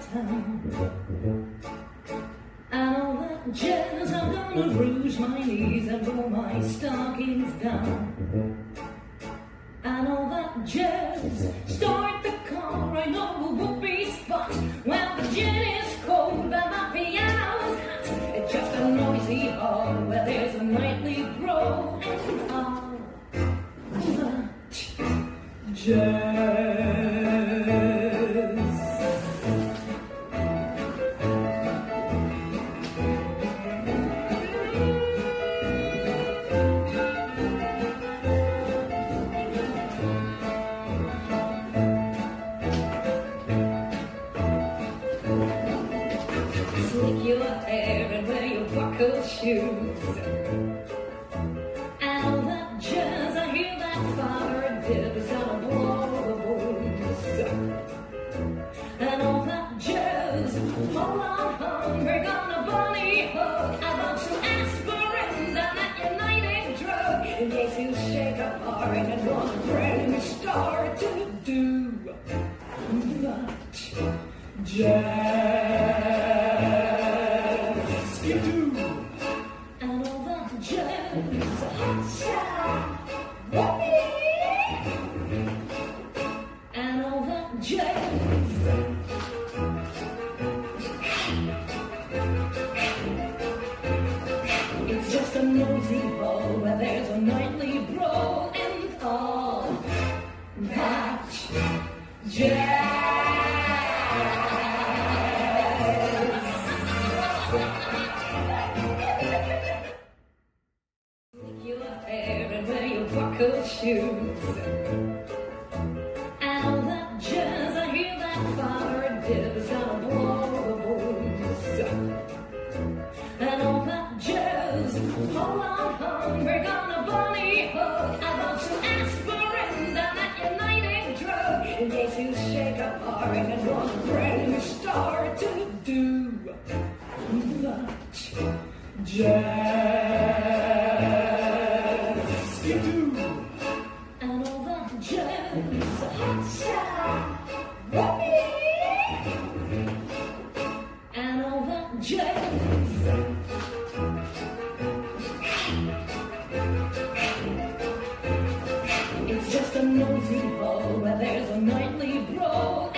time. And all that jazz, I'm gonna bruise my knees and roll my stockings down. And all that jazz, start the car, I know we'll be spot. Well, the gin is cold, but my piano's hot. It's just a noisy hall where there's a nightly brawl. Ah, and all that jazz. Slick your hair and wear your buckled shoes. And of that jazz, I hear that fire dip is gonna blow the blues. And all that jazz, on, hon, we're gonna bunny hug. I want some aspirin, down that United drug, in case you shake a apart and want a brand new start to do that jazz. And all that jazz. Shoes. All that jazz, I hear that fire dip is gonna blow the blues. And all that jazz, hold on, hon, we're gonna bunny hug. I want some aspirin, down that United drug, in case you shake apart and want a brand new start to do that jazz. And all. It's just a nosy ball where there's a nightly brawl.